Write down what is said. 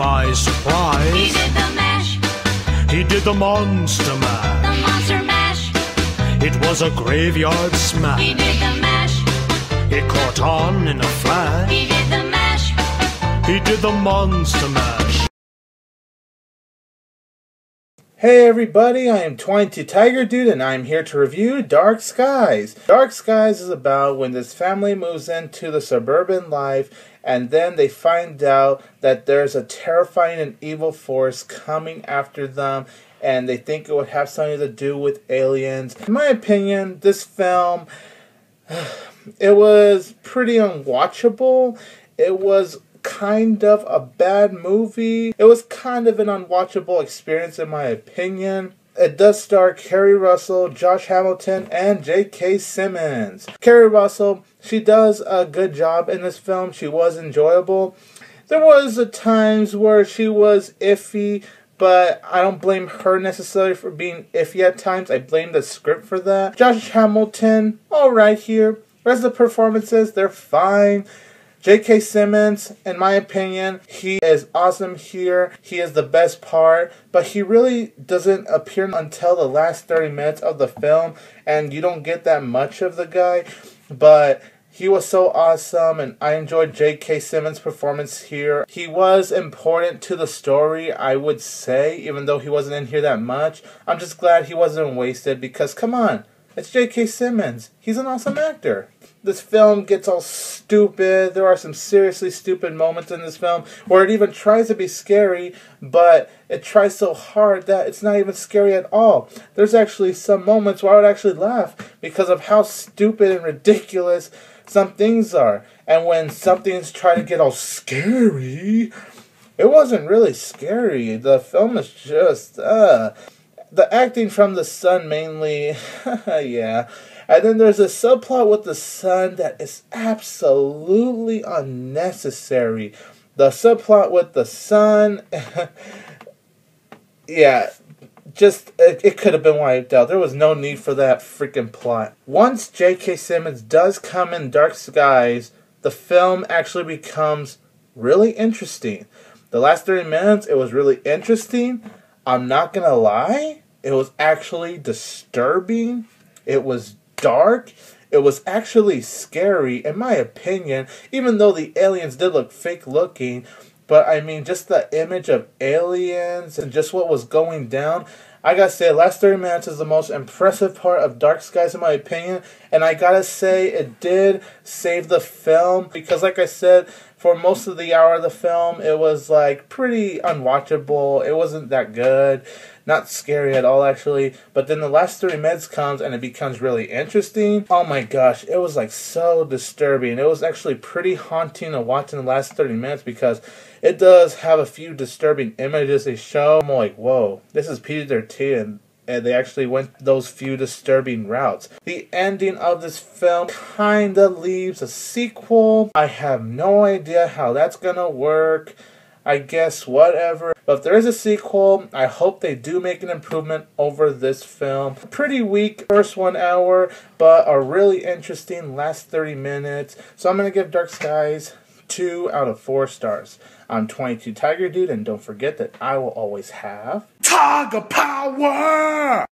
my surprise, He did the mash, he did the monster mash. the monster mash. It was a graveyard smash. He did the mash, It caught on in a flash. he did the mash. He did the monster mash. Hey everybody, I am 22 Tiger Dude and I'm here to review Dark Skies. Dark Skies is about when this family moves into the suburban life and then they find out that there's a terrifying and evil force coming after them and they think it would have something to do with aliens. In my opinion, this film it was pretty unwatchable. It was kind of a bad movie. It was kind of an unwatchable experience, in my opinion. It does star Keri Russell, Josh Hamilton, and J.K. Simmons. Keri Russell, she does a good job in this film. She was enjoyable. There was a times where she was iffy, but I don't blame her necessarily for being iffy at times. I blame the script for that. Josh Hamilton, all right here. Rest of the performances, they're fine. J.K. Simmons, in my opinion, he is awesome here. He is the best part, but he really doesn't appear until the last 30 minutes of the film, and you don't get that much of the guy. But he was so awesome, and I enjoyed J.K. Simmons' performance here. He was important to the story, I would say, even though he wasn't in here that much. I'm just glad he wasn't wasted because, come on, it's J.K. Simmons. He's an awesome actor. This film gets all stupid. There are some seriously stupid moments in this film where it even tries to be scary, but it tries so hard that it's not even scary at all. There's actually some moments where I would actually laugh because of how stupid and ridiculous some things are. And when something's trying to get all scary, it wasn't really scary. The film is just, uh, the acting from the son mainly, yeah. And then there's a subplot with the son that is absolutely unnecessary. The subplot with the son, yeah, just it, it could have been wiped out. There was no need for that freaking plot. Once J.K. Simmons does come in Dark Skies, the film actually becomes really interesting. The last 30 minutes, it was really interesting. I'm not gonna lie, it was actually disturbing. It was dark. It was actually scary, in my opinion, even though the aliens did look fake looking. But I mean, just the image of aliens and just what was going down. I gotta say, last 30 minutes is the most impressive part of Dark Skies, in my opinion. And I gotta say, it did save the film because, like I said, for most of the hour of the film, it was like pretty unwatchable. It wasn't that good, not scary at all, actually. But then the last 30 minutes comes and it becomes really interesting. Oh my gosh, it was like so disturbing. It was actually pretty haunting to watch in the last 30 minutes because it does have a few disturbing images they show. I'm like, whoa, this is PG 13 and they actually went those few disturbing routes. The ending of this film kinda leaves a sequel. I have no idea how that's gonna work. I guess whatever. But if there is a sequel, I hope they do make an improvement over this film. Pretty weak first one hour, but a really interesting last 30 minutes. So I'm gonna give Dark Skies two out of four stars. I'm 22 Tiger Dude, and don't forget that I will always have Tiger power!